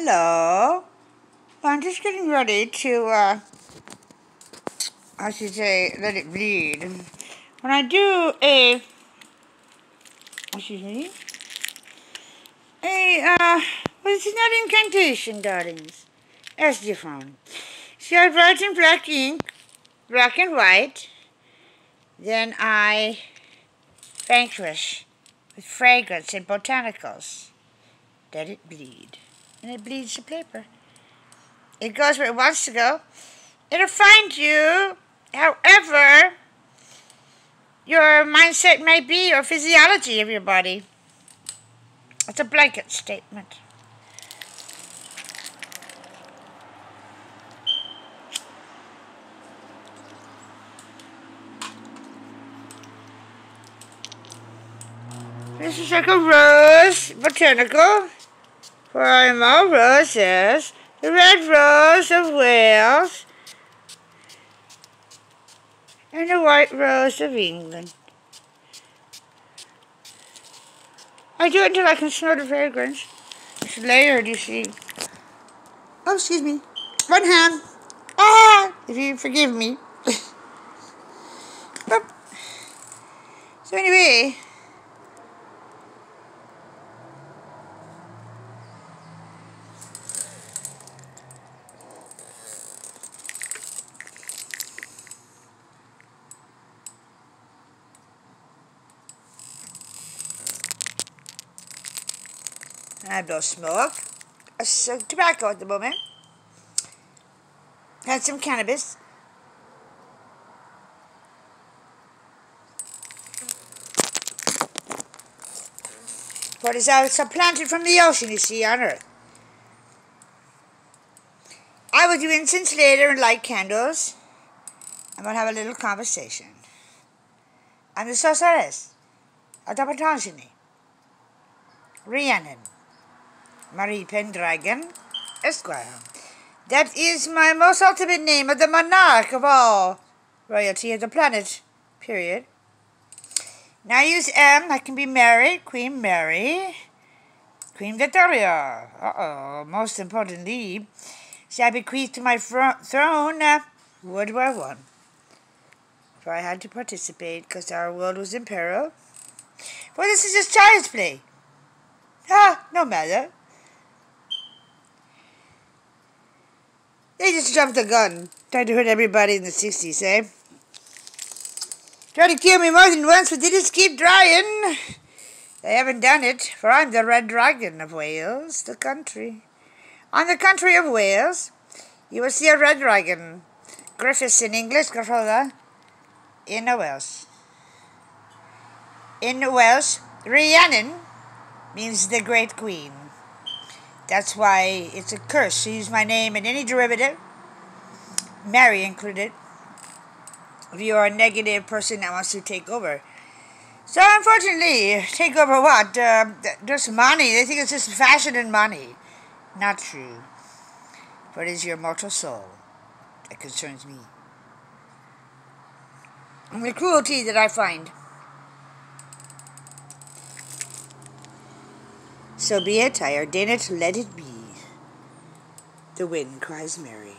Hello. I'm just getting ready to, uh, I should say, let it bleed. When I do a, excuse me, a, uh, well, it's not incantation, darlings. That's different. See, I write in black ink, black and white. Then I vanquish with fragrance and botanicals. Let it bleed and it bleeds the paper. It goes where it wants to go. It'll find you, however your mindset may be or physiology of your body. It's a blanket statement. This is like a rose botanical. For I'm all roses, the red rose of Wales, and the white rose of England. I do it until I can smell the fragrance. It's layered, you see. Oh, excuse me. One hand. Ah! If you forgive me. so anyway, I blow smoke. Smoke tobacco at the moment. Had some cannabis. What is out planted from the ocean, you see, on Earth. I will do incense later and light candles. I'm going to have a little conversation. I'm the sorceress of the Patanjali. Rhiannon. Marie Pendragon, Esquire. That is my most ultimate name of the monarch of all royalty of the planet, period. Now use M, I can be Mary, Queen Mary, Queen Victoria. Uh-oh, most importantly, shall bequeath to my throne uh, World War One. For I had to participate because our world was in peril. For this is just child's play. Ah, no matter. They just jumped the gun. Tried to hurt everybody in the 60s, eh? Tried to kill me more than once, but they just keep trying. They haven't done it, for I'm the Red Dragon of Wales, the country. On the country of Wales, you will see a red dragon. Griffiths in English, Griffitha in the Welsh. In the Welsh, Rhiannon means the Great Queen. That's why it's a curse to use my name in any derivative, Mary included, if you are a negative person that wants to take over. So unfortunately, take over what? Uh, just money. They think it's just fashion and money. Not true. For it is your mortal soul that concerns me. And the cruelty that I find So be it, I ordain it, let it be. The wind cries Mary.